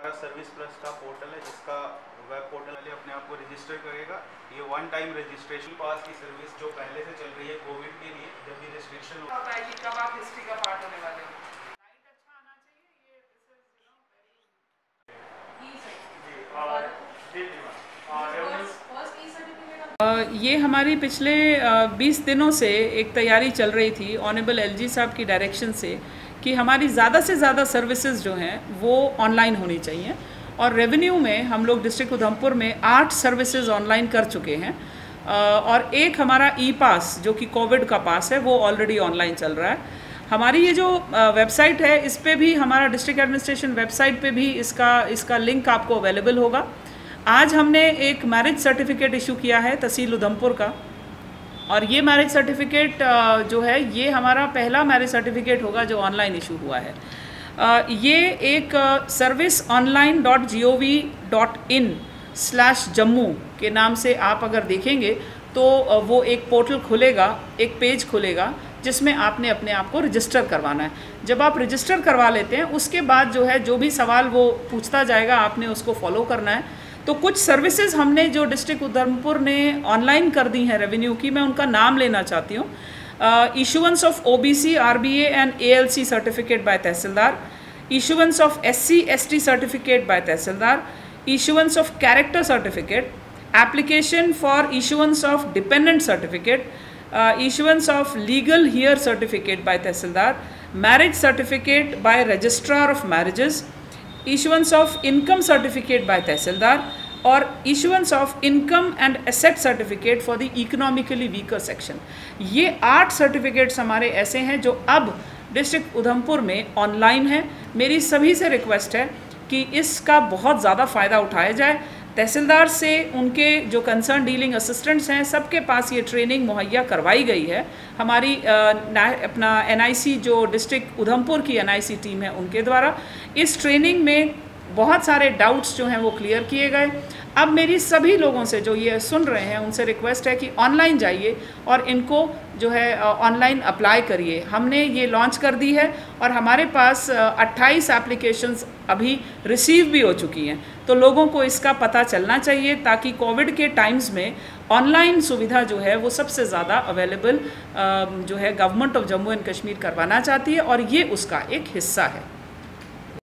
हमारा service plus का portal है जिसका वेब पोर्टल वाले अपने आप को रजिस्टर करेगा। ये वन टाइम रजिस्ट्रेशन पास की सर्विस जो पहले से चल रही है कोविड के लिए जब भी रिस्ट्रिक्शन होता कब आप हिस्ट्री का पार्ट होने वाले हो? लाइट अच्छा आना चाहिए ये this is you know very E और G G ma'am first E certificate ये हमारी पिछले 20 दिनों से एक तैयारी चल रही थी ऑनेबल एलजी साहब की डायरेक्शन से। कि हमारी ज़्यादा से ज़्यादा सर्विसेज़ जो हैं, वो ऑनलाइन होनी चाहिए। और रेवेन्यू में हम लोग डिस्ट्रिक्ट उधमपुर में आठ सर्विसेज़ ऑनलाइन कर चुके हैं। और एक हमारा ई पास जो कि कोविड का पास है, वो ऑलरेडी ऑनलाइन चल रहा है। हमारी ये जो वेबसाइट है, इस पर भी हमारा डिस्ट्रिक्ट एडमिनिस्ट्रेशन वेबसाइट पे भी इसका इसका लिंक आपको अवेलेबल होगा। आज हमने एक मैरिज सर्टिफिकेट इशू किया है तहसील उधमपुर का। और ये मैरिज सर्टिफिकेट जो है, ये हमारा पहला मैरिज सर्टिफिकेट होगा जो ऑनलाइन इशू हुआ है। ये एक service online dot G O V dot in slash Jammu के नाम से आप अगर देखेंगे तो वो एक पोर्टल खुलेगा, एक पेज खुलेगा, जिसमें आपने अपने आप को रजिस्टर करवाना है। जब आप रजिस्टर करवा लेते हैं, उसके बाद जो है, जो भी सवाल वो पूछता जाएगा, आपने उसको फॉलो करना है। तो कुछ सर्विसेज़ हमने जो डिस्ट्रिक्ट उधमपुर ने ऑनलाइन कर दी हैं रेवेन्यू की, मैं उनका नाम लेना चाहती हूँ। Issuance of O B C R B and A L C certificate by tehsildar. Issuance of S C S T certificate by tehsildar. Issuance of character certificate application for issuance of dependent certificate issuance of legal heir certificate by tehsildar. Marriage certificate by registrar of marriages issuance of income certificate by tehsildar और issuance of income and asset certificate for the economically weaker section ये आठ certificates हमारे ऐसे हैं जो अब district Udhampur में online है मेरी सभी से रिक्वेस्ट है कि इसका बहुत ज़्यादा फ़ायदा उठाया जाए तहसीलदार से उनके जो कंसर्न डीलिंग असिस्टेंट्स हैं, सबके पास ये ट्रेनिंग मुहैया करवाई गई है। हमारी अपना एनआईसी जो डिस्ट्रिक्ट उधमपुर की एनआईसी टीम है उनके द्वारा। इस ट्रेनिंग में बहुत सारे डाउट्स जो हैं वो क्लियर किए गए। अब मेरी सभी लोगों से जो ये सुन रहे हैं, उनसे रिक्वेस्ट है कि ऑनलाइन जाइए और इनको जो है ऑनलाइन अप्लाई करिए। हमने ये लॉन्च कर दी है और हमारे पास 28 एप्लीकेशंस अभी रिसीव भी हो चुकी हैं। तो लोगों को इसका पता चलना चाहिए ताकि कोविड के टाइम्स में ऑनलाइन सुविधा जो है वो सबसे ज़्यादा अवेलेबल जो है government of Jammu and Kashmir करवाना चाहती है और ये उसका एक हिस्सा है।